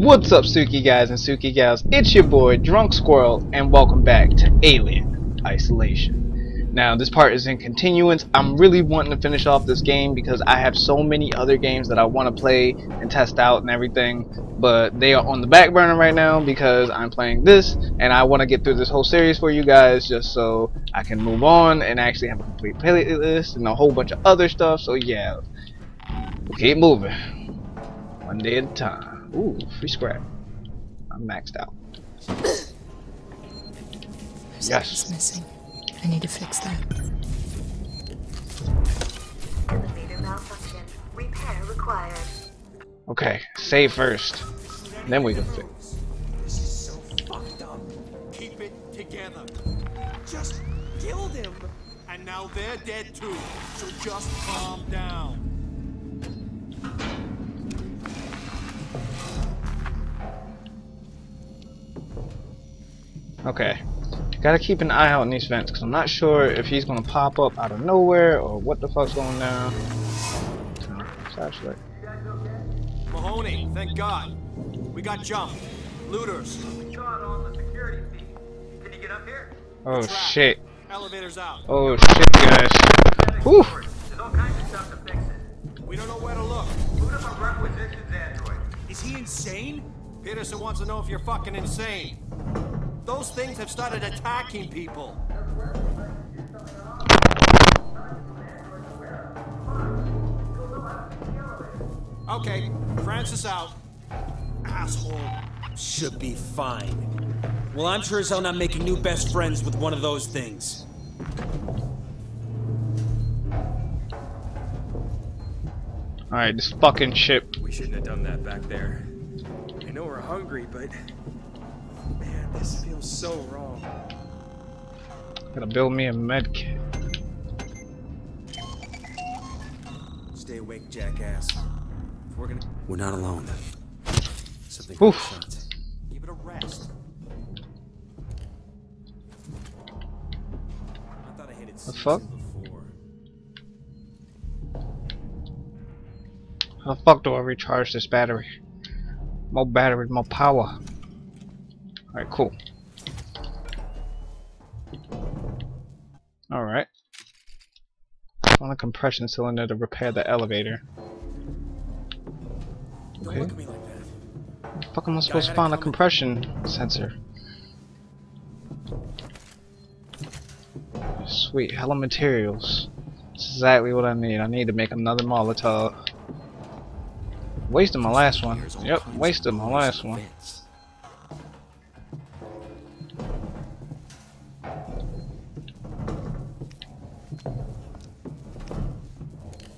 What's up Tsuki guys and Tsuki gals, it's your boy Drunk Squirrel and welcome back to Alien Isolation. Now this part is in continuance, I'm really wanting to finish off this game because I have so many other games that I want to play and test out and everything but they are on the back burner right now because I'm playing this and I want to get through this whole series for you guys just so I can move on and actually have a complete playlist and a whole bunch of other stuff so yeah, keep moving, one day at a time. Ooh, free scrap. I'm maxed out. There's Yes. missing. I need to fix that. Elevator malfunction. Repair required. Okay, save first. Then we can fix. This is so fucked up. Keep it together. Just killed him. And now they're dead too. So just calm down. Okay. Gotta keep an eye out on these vents because I'm not sure if he's gonna pop up out of nowhere or what the fuck's going down. Flashlight. Mahoney, thank God. We got jumped. Looters. Shot on the security feed. Can you get up here? Oh shit. Elevator's out. Oh shit, guys. Whew. There's all kinds of stuff to fix it. We don't know where to look. Boot up a requisitions android. Is he insane? Peterson wants to know if you're fucking insane. Those things have started attacking people. Okay, Francis out. Asshole. Should be fine. Well, I'm sure as hell not making new best friends with one of those things. Alright, this fucking ship. We shouldn't have done that back there. I know we're hungry, but man, this feels so wrong. Gotta build me a med kit. Stay awake, jackass. If we're gonna. We're not alone. Something Oof. shot. Give it a rest. I thought I hit it The fuck? before. How the fuck do I recharge this battery? More battery, more power. Alright, cool. Alright. On a compression cylinder to repair the elevator. Okay. look at me like. The fuck am I supposed to find a compression sensor? Sweet, hella materials. That's exactly what I need. I need to make another Molotov. Wasted my last one. Yep, wasted my last one.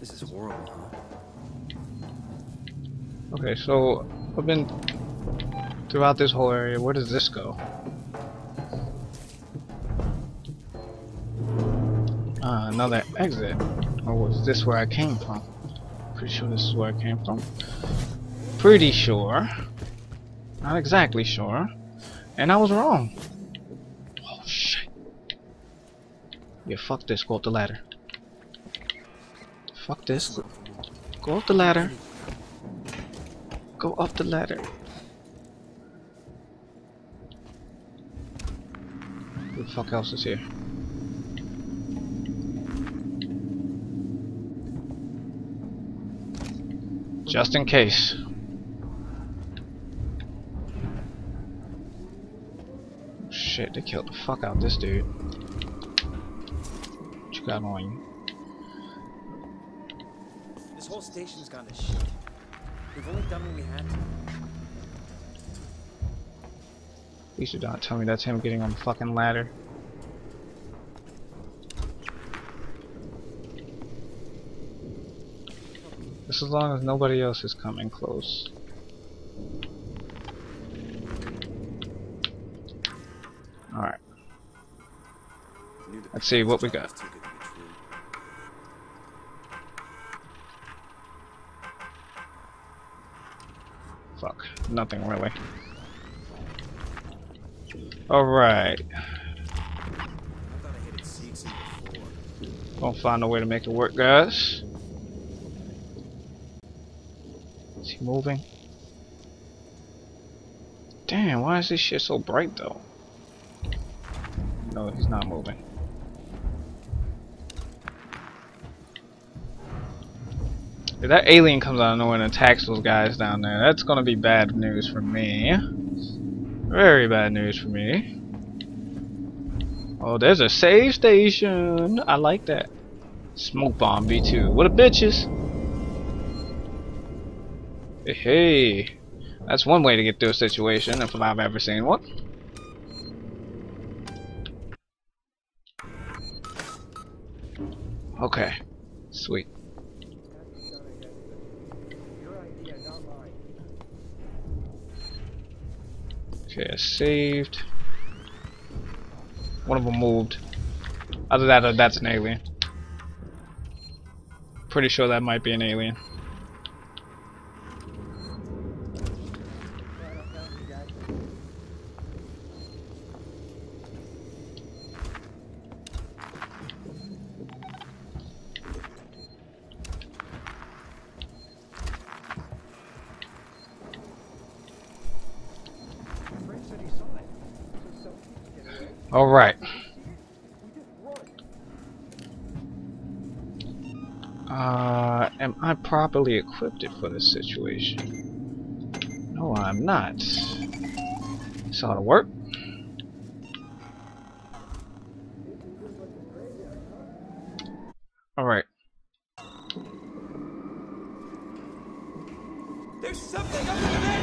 This is horrible, huh? Okay, so I've been throughout this whole area. Where does this go? Ah, another exit. Or was this where I came from? Pretty sure this is where I came from. Pretty sure. Not exactly sure. And I was wrong. Oh shit. Yeah, fuck this. Go up the ladder. Fuck this. Go up the ladder. Go up the ladder. Who the fuck else is here? Just in case. Shit, they killed the fuck out this dude. You got? This whole station's gone to shit. We've only done what we had to. Please do not tell me that's him getting on the fucking ladder. Just as long as nobody else is coming close. Alright, let's see what we got. was too good to be true. Fuck, nothing really. Alright, gonna find a way to make it work, guys. Is he moving? Damn, why is this shit so bright though? No, he's not moving. If that alien comes out of nowhere and attacks those guys down there, that's gonna be bad news for me. Very bad news for me. Oh, there's a save station. I like that. Smoke bomb B2. What a bitches. Hey, hey. That's one way to get through a situation if I've ever seen one. Okay. Sweet. Okay, I saved. One of them moved. Other than that, that's an alien. Pretty sure that might be an alien. Alright. Uh, am I properly equipped for this situation? No, I'm not. This ought to work. Alright. There's something up in there!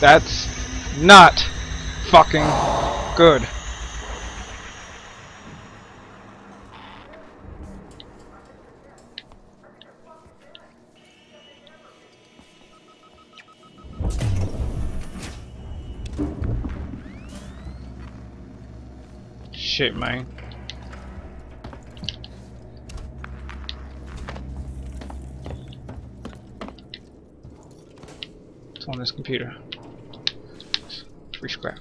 That's not fucking good. Shit, man. It's on this computer. Free scrap.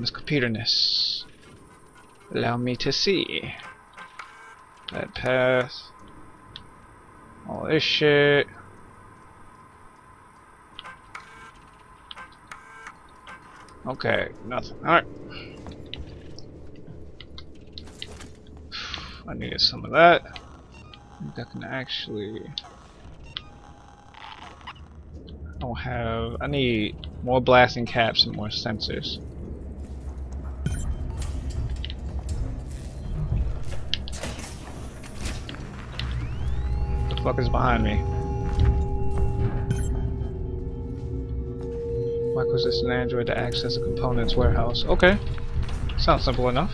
This computerness. Allow me to see. That pass. All this shit. Okay, nothing. Alright. I needed some of that. I think I can actually I don't have I need more blasting caps and more sensors. The is behind me? Microsystem Android to access a components warehouse. Okay. Sounds simple enough.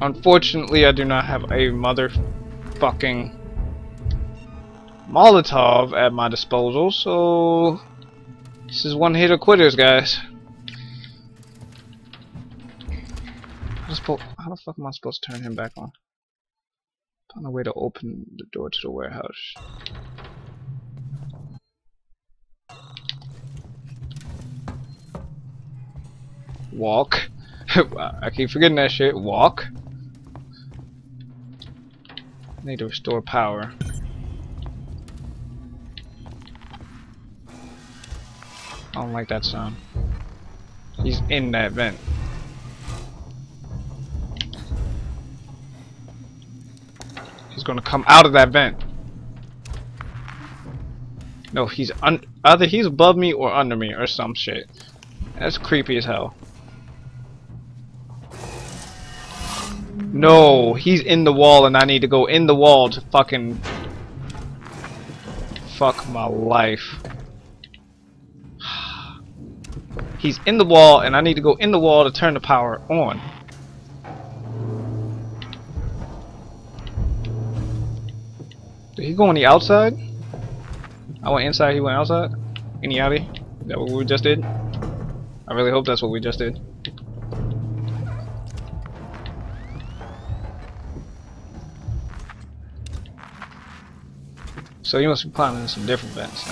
Unfortunately, I do not have a motherfucking Molotov at my disposal, so this is one hit of quitters, guys. How the fuck am I supposed to turn him back on? Find a way to open the door to the warehouse. Walk. I keep forgetting that shit. Walk. Need to restore power. I don't like that sound. He's in that vent. He's gonna come out of that vent. No, he's un either he's above me or under me or some shit. That's creepy as hell. No, he's in the wall and I need to go in the wall to fucking fuck my life. He's in the wall and I need to go in the wall to turn the power on. Did he go on the outside? I went inside, he went outside? Any outie? Is that what we just did? I really hope that's what we just did. So you must be climbing in some different vents.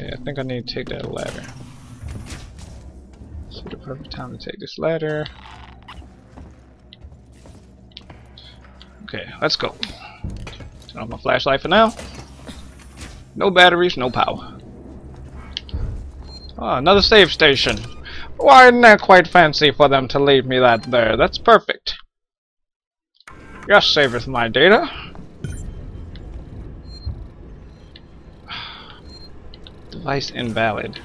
Okay, I think I need to take that ladder. It's the perfect time to take this ladder. Okay, let's go. Turn off my flashlight for now. No batteries, no power. Oh, another save station. Why isn't that quite fancy for them to leave me that there? That's perfect. Yes, saveth my data. Device invalid.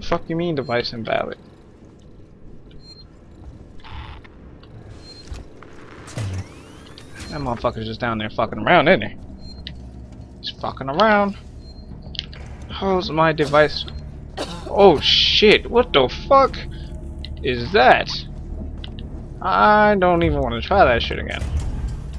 The fuck you mean device invalid? That motherfucker's just down there fucking around, isn't he? He's fucking around. How's my device? Oh shit, what the fuck is that? I don't even want to try that shit again.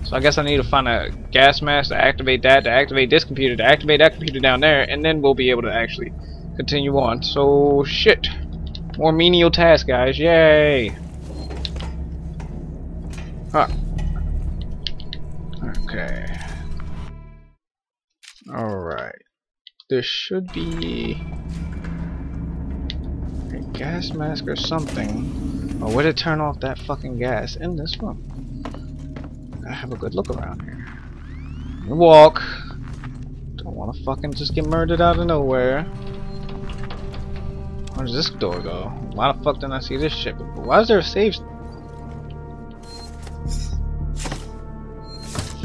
So I guess I need to find a gas mask to activate that, to activate this computer, to activate that computer down there, and then we'll be able to actually continue on. So shit. More menial tasks, guys. Yay! Huh. Okay. Alright. There should be a gas mask or something. Oh, or would it turn off that fucking gas in this room? I have a good look around here. Walk. Don't wanna fucking just get murdered out of nowhere. Where does this door go? Why the fuck didn't I see this shit? Why is there a save?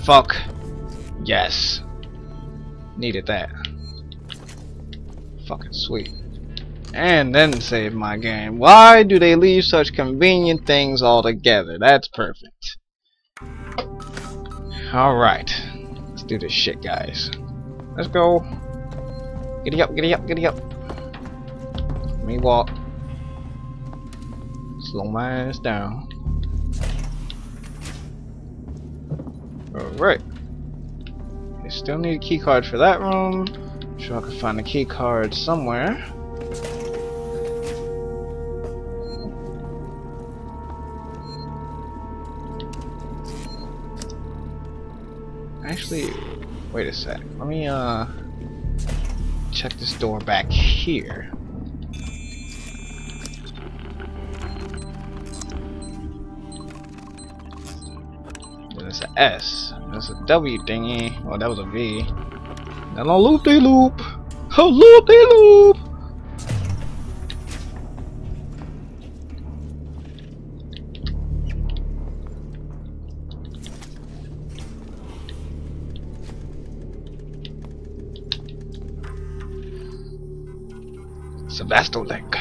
Fuck. Yes. Needed that. Fucking sweet. And then save my game. Why do they leave such convenient things all together? That's perfect. Alright. Let's do this shit, guys. Let's go. Giddy up, giddy up, giddy up. Let me walk. Slow my ass down. Alright. I still need a key card for that room. Sure I can find a key card somewhere. Wait a sec. Let me uh check this door back here. There's a S. There's a W thingy. Oh, that was a V. And a loop de Sevastolink.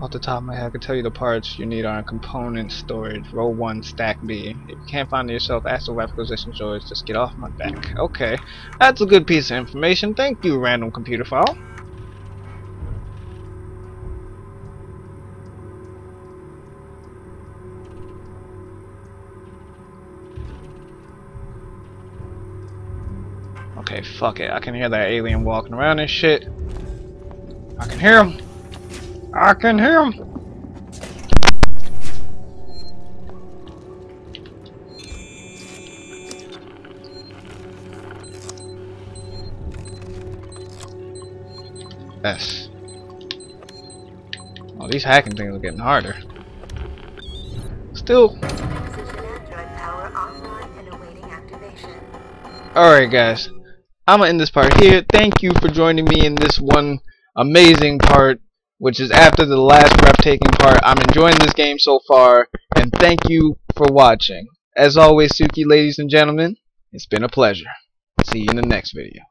Off the top of my head, I can tell you the parts you need are in component storage, row 1, stack B. If you can't find it yourself, ask the acquisition storage, just get off my back. Okay, that's a good piece of information. Thank you, random computer file. Okay, fuck it. I can hear that alien walking around and shit. I can hear him. I can hear him. S. Oh, these hacking things are getting harder. Still. Requisition android power offline and awaiting activation. Alright, guys. I'm gonna end this part here. Thank you for joining me in this one amazing part, which is after the last breathtaking part. I'm enjoying this game so far, and thank you for watching. As always, Tsuki, ladies and gentlemen, it's been a pleasure. See you in the next video.